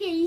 给一